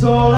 So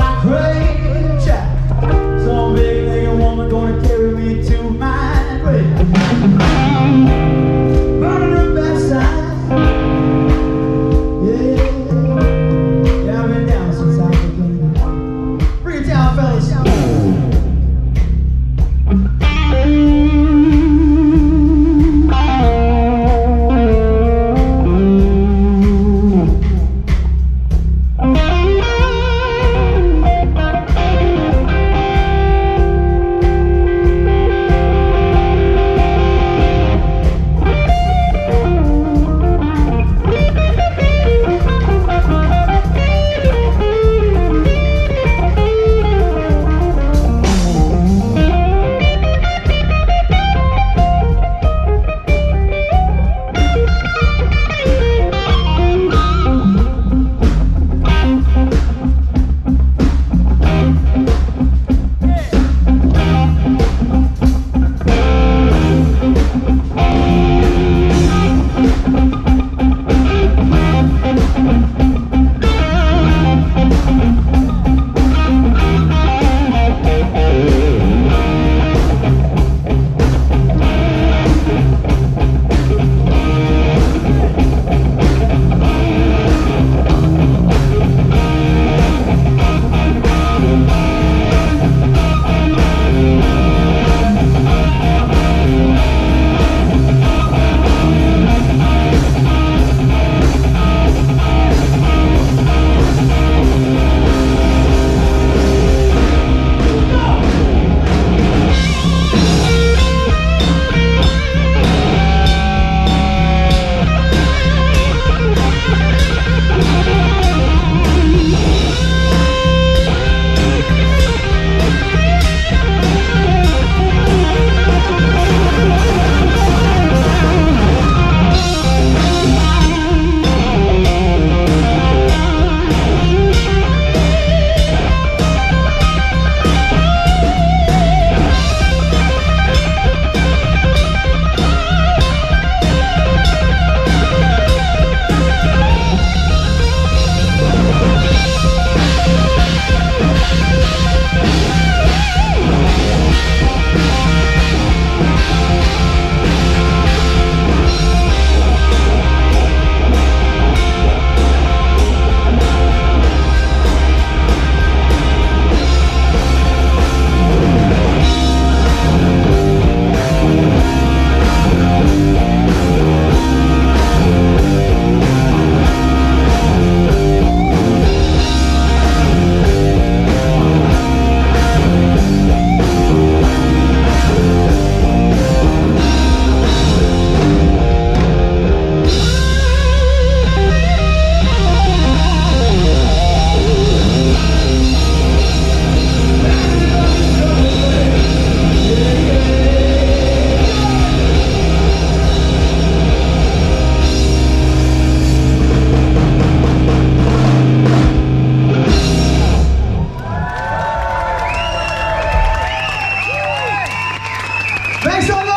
Make some noise!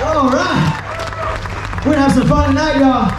All right. We're gonna have some fun tonight, y'all.